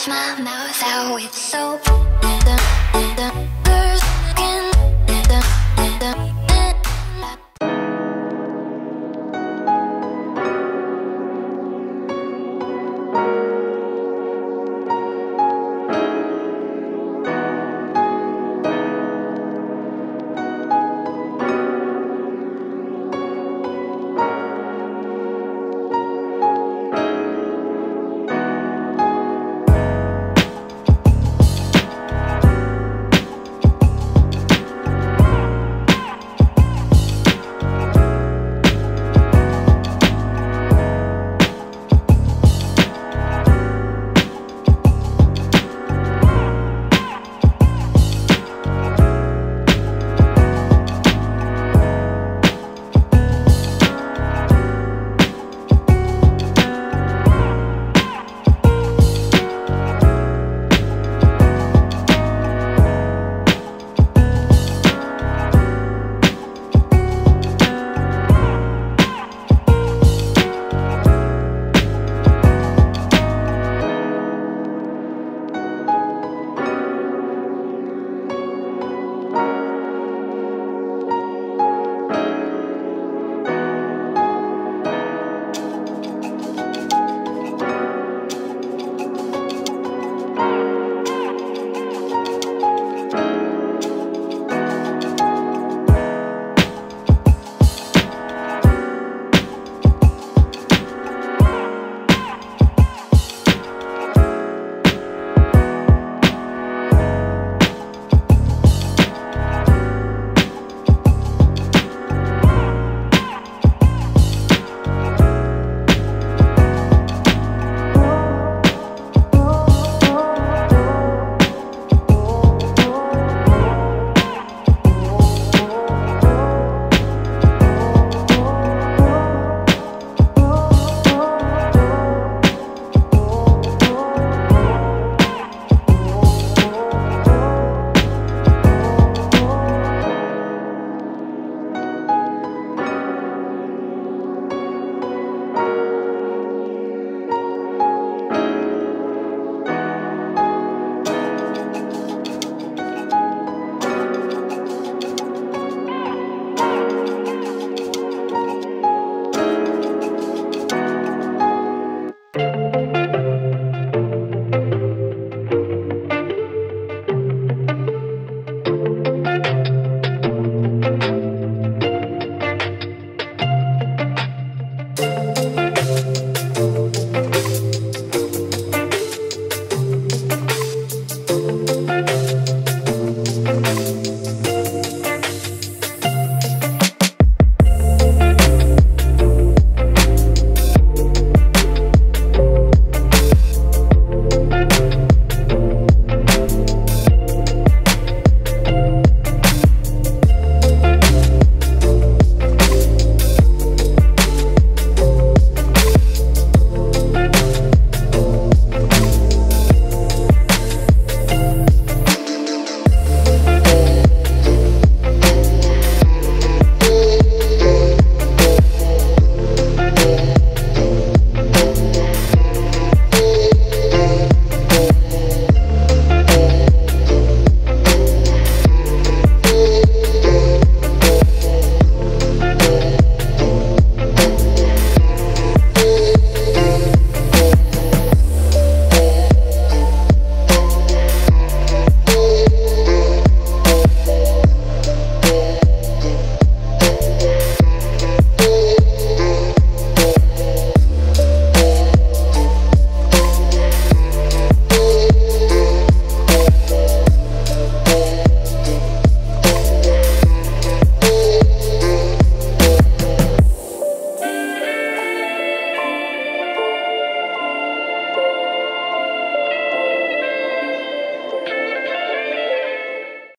wash my mouth out with soap.